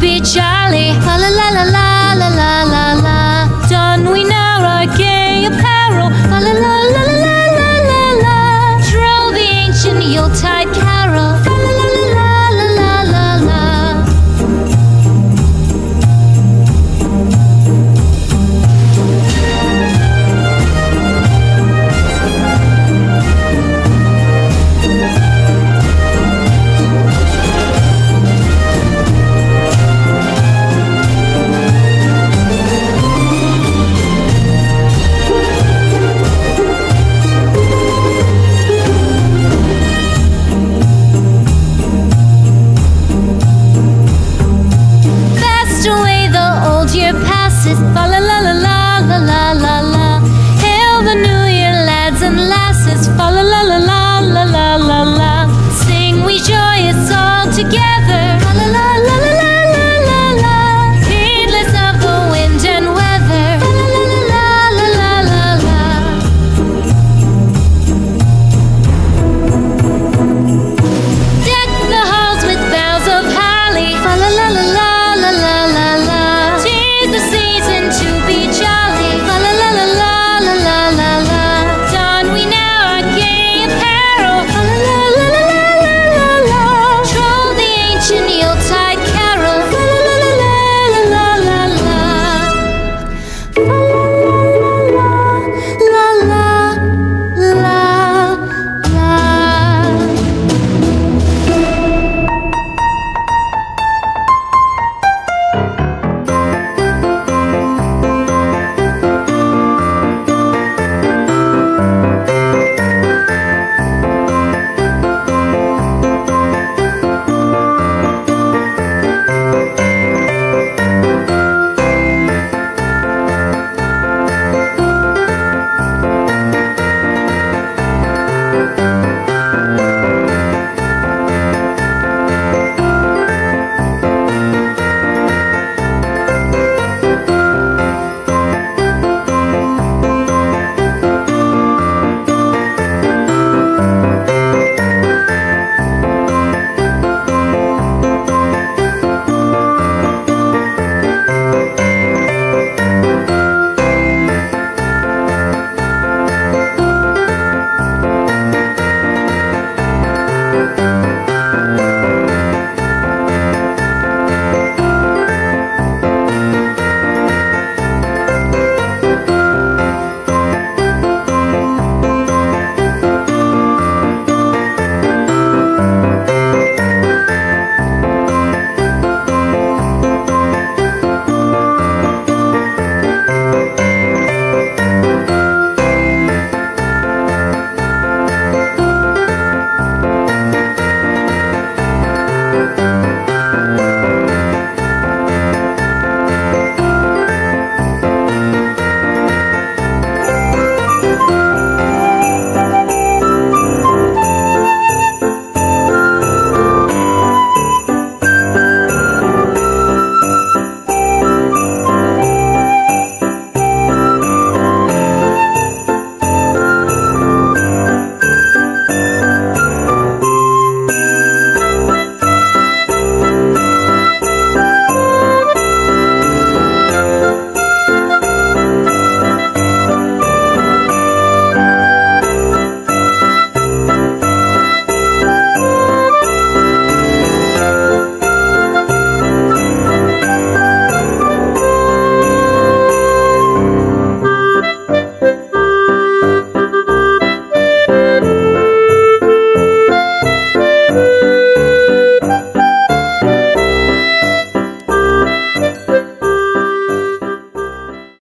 Beach. child. Away, the old year passes. La la la la la la la